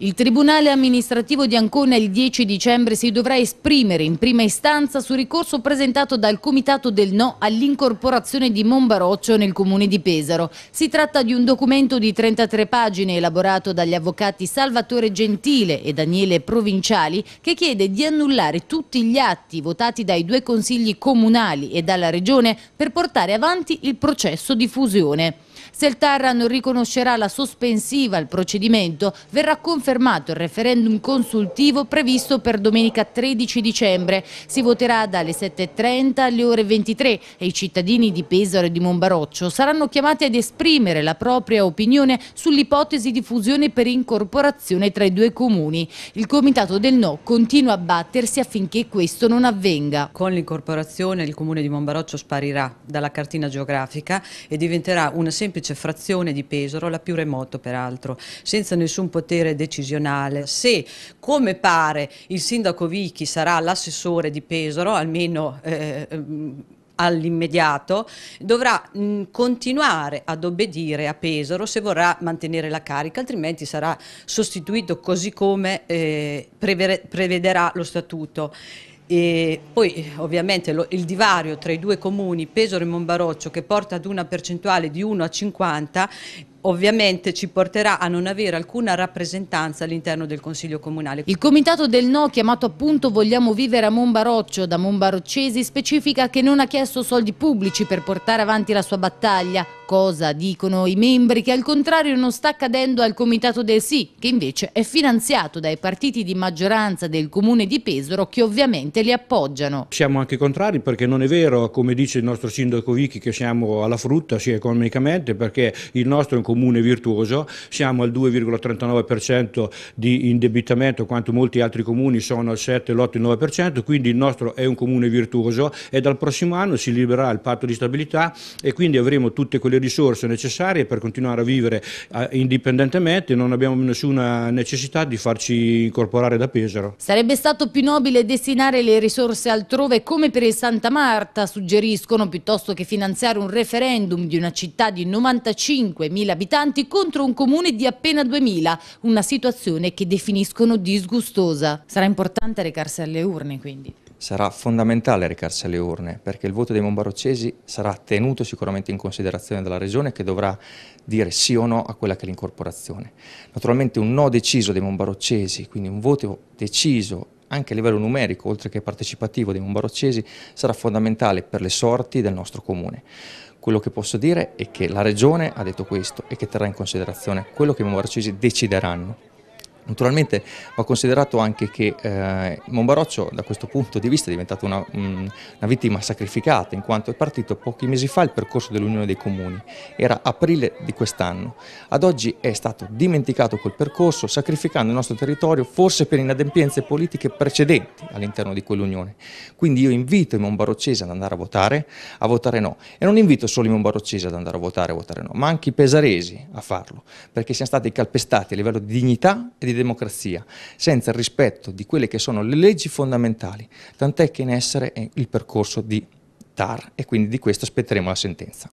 Il Tribunale amministrativo di Ancona il 10 dicembre si dovrà esprimere in prima istanza sul ricorso presentato dal Comitato del No all'incorporazione di Monbaroccio nel comune di Pesaro. Si tratta di un documento di 33 pagine elaborato dagli avvocati Salvatore Gentile e Daniele Provinciali che chiede di annullare tutti gli atti votati dai due consigli comunali e dalla Regione per portare avanti il processo di fusione. Se il TAR non riconoscerà la sospensiva al procedimento, verrà confermato il referendum consultivo previsto per domenica 13 dicembre. Si voterà dalle 7.30 alle ore 23 e i cittadini di Pesaro e di Monbaroccio saranno chiamati ad esprimere la propria opinione sull'ipotesi di fusione per incorporazione tra i due comuni. Il Comitato del No continua a battersi affinché questo non avvenga. Con l'incorporazione il comune di Monbaroccio sparirà dalla cartina geografica e diventerà una semplice semplice frazione di Pesaro, la più remoto peraltro, senza nessun potere decisionale. Se, come pare, il sindaco Vichi sarà l'assessore di Pesaro, almeno... Eh, all'immediato, dovrà mh, continuare ad obbedire a Pesaro se vorrà mantenere la carica, altrimenti sarà sostituito così come eh, prevederà lo statuto. E poi ovviamente lo, il divario tra i due comuni, Pesaro e Monbaroccio, che porta ad una percentuale di 1 a 50, ovviamente ci porterà a non avere alcuna rappresentanza all'interno del Consiglio Comunale. Il Comitato del No, chiamato appunto Vogliamo vivere a Monbaroccio da Monbaroccesi, specifica che non ha chiesto soldi pubblici per portare avanti la sua battaglia, cosa dicono i membri che al contrario non sta accadendo al Comitato del Sì, che invece è finanziato dai partiti di maggioranza del Comune di Pesaro che ovviamente li appoggiano. Siamo anche contrari perché non è vero, come dice il nostro sindaco Vichi, che siamo alla frutta sia economicamente perché il nostro è un comune virtuoso, siamo al 2,39% di indebitamento quanto molti altri comuni sono al 7, l'8, il 9%, quindi il nostro è un comune virtuoso e dal prossimo anno si libererà il patto di stabilità e quindi avremo tutte quelle risorse necessarie per continuare a vivere eh, indipendentemente, non abbiamo nessuna necessità di farci incorporare da Pesaro. Sarebbe stato più nobile destinare le risorse altrove come per il Santa Marta, suggeriscono, piuttosto che finanziare un referendum di una città di 95.000 abitanti contro un comune di appena 2000, una situazione che definiscono disgustosa. Sarà importante recarsi alle urne quindi. Sarà fondamentale recarsi alle urne perché il voto dei monbaroccesi sarà tenuto sicuramente in considerazione dalla Regione che dovrà dire sì o no a quella che è l'incorporazione. Naturalmente un no deciso dei monbaroccesi, quindi un voto deciso anche a livello numerico, oltre che partecipativo dei monbaroccesi, sarà fondamentale per le sorti del nostro comune. Quello che posso dire è che la Regione ha detto questo e che terrà in considerazione quello che i monbarocesi decideranno. Naturalmente va considerato anche che eh, Monbaroccio da questo punto di vista è diventato una, una, vittima sacrificata in quanto è partito pochi mesi fa il percorso dell'Unione dei Comuni, era aprile di quest'anno, ad oggi è stato dimenticato quel percorso sacrificando il nostro territorio forse per inadempienze politiche precedenti all'interno di quell'Unione. Quindi io invito i monbaroccesi ad andare a votare, a votare no. E non invito solo i monbaroccesi ad andare a votare, a votare no, ma anche i pesaresi a farlo perché siamo stati calpestati a livello di dignità e di democrazia, senza il rispetto di quelle che sono le leggi fondamentali, tant'è che in essere è il percorso di TAR e quindi di questo aspetteremo la sentenza.